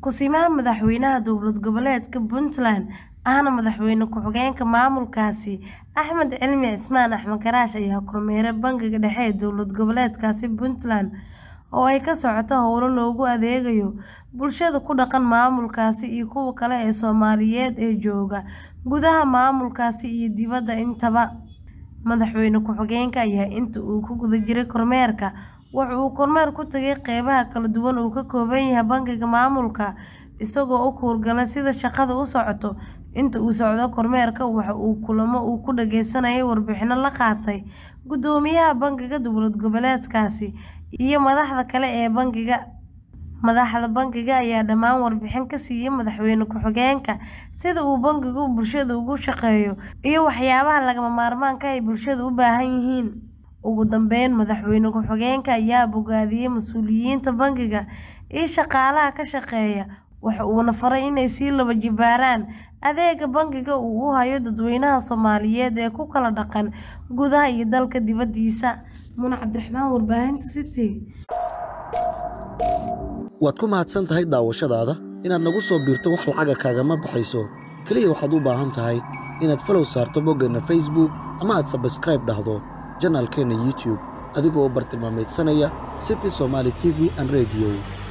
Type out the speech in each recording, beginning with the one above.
Ku-simaha Madaxweynaha Dowlad Goboleedka Puntland ahna Madaxweyne ku-xigeenka maamulkaasi Axmed Cilmi Cismaan Axmed Garaash ayaa kormeeray Bangiga Dhexe ee Dowlad Goboleedkaasi Puntland oo ay ka socoto howlo loogu adeegayo bulshada ku dhaqan maamulkaasi iyo kuwa kale ee Soomaaliyeed ee jooga gudaha maamulkaasi iyo dibadda intaba. Madaxweyne ku-xigeenka ayaa intii uu ku guda jiray kormeerka waxa uu kormeer ku tagay qeybaha kala duwan uu ka kooban yahay bangiga maamulka, isagoo u kuurgalay sida shaqadu u socoto. Inta uu socdo kormeerka, waxa uu kulamo uu ku dhageysanayay warbixino la qaatay Guddoomiyaha Bangiga Dowlad Goboleedkaasi iyo madaxda kale ee bangiga. Madaxda bangiga ayaa dhammaan warbixin ka siiyay Madaxweyne ku-xigeenka sida uu bangigu bulshada ugu shaqeeyo iyo waxyaabaha lagama maarmaanka ah ee bulshadu u baahan yihiin. Ugu dambeyn, Madaxweyne ku-xigeenka ayaa bogaadiyay mas'uuliyiinta bangiga iyo shaqaalaha ka shaqeeya, waxa uuna faray inay sii laba jibaaraan. Adeegga bangiga uu u hayo dadweynaha Soomaaliyeed ee ku kala dhaqan gudaha iyo dalka dibadiisa. Muna Cabdiraxmaan, Warbaahinta City. waad ku mahadsan tahay daawashadaada? Inaad nagu soo biirto wax lacaga kaagama baxayso. Keliya waxaad u baahan tahay inaad falow saarto boggeenna facebook ama aad sabskraib dhahdo janaalkeenna youtube adigoo bartilmaameedsanaya city somaali t v an rediyo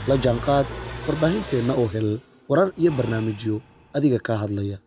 la jaanqaad warbaahinteenna oo hel warar iyo barnaamijyo adiga kaa hadlaya